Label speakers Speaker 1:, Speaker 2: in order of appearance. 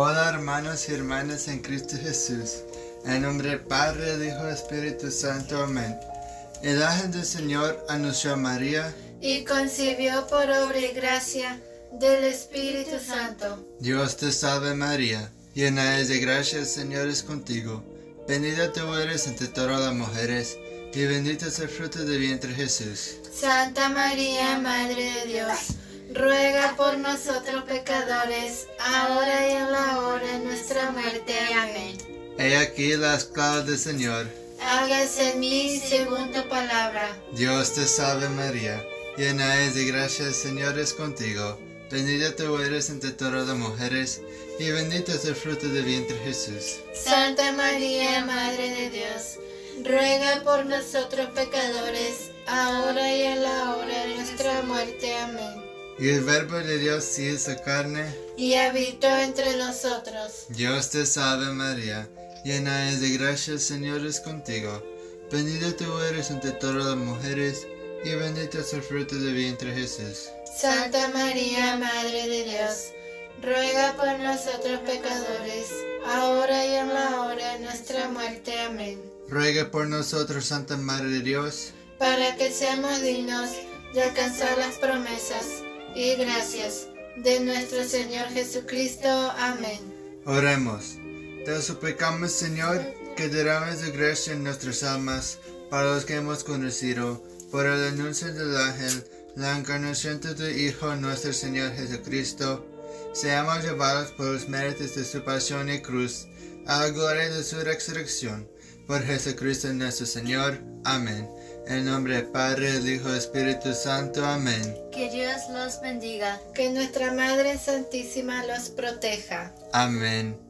Speaker 1: Hola hermanos y hermanas en Cristo Jesús. En nombre del Padre, del Hijo y del Espíritu Santo. Amén. El ángel del Señor anunció a María.
Speaker 2: Y concibió por obra y gracia del Espíritu Santo.
Speaker 1: Dios te salve María, llena eres de gracia, el Señor es contigo. Bendita tú eres entre todas las mujeres, y bendito es el fruto de vientre Jesús.
Speaker 2: Santa María, Madre de Dios, ruega por nosotros pecadores, ahora y en la hora de nuestra muerte. Amén.
Speaker 1: He aquí la esclava del Señor.
Speaker 2: Hágase en mí según tu palabra.
Speaker 1: Dios te salve María, llena eres de gracia, el Señor es contigo. Bendita tú eres entre todas las mujeres, y bendito es el fruto de vientre Jesús.
Speaker 2: Santa María, Madre de Dios, ruega por nosotros pecadores, ahora y en la hora de nuestra muerte. Amén.
Speaker 1: Y el Verbo de Dios se hizo carne.
Speaker 2: Y habitó entre nosotros.
Speaker 1: Dios te salve María, llena eres de gracia, el Señor es contigo. Bendita tú eres entre todas las mujeres, y bendito es el fruto de vientre Jesús.
Speaker 2: Santa María, Madre de Dios, ruega por nosotros pecadores, ahora y en la hora de nuestra muerte. Amén.
Speaker 1: Ruega por nosotros, Santa Madre de Dios,
Speaker 2: para que seamos dignos de alcanzar las promesas y gracias de nuestro Señor Jesucristo. Amén.
Speaker 1: Oremos. Te suplicamos, Señor, que derrames de gracia en nuestras almas para los que hemos conocido, por el anuncio del ángel, la encarnación de tu Hijo, nuestro Señor Jesucristo, seamos llevados por los méritos de su pasión y cruz a la gloria de su resurrección. Por Jesucristo nuestro Señor. Amén. En nombre del Padre, del Hijo y del Espíritu Santo. Amén.
Speaker 2: Que Dios los bendiga. Que nuestra Madre Santísima los proteja.
Speaker 1: Amén.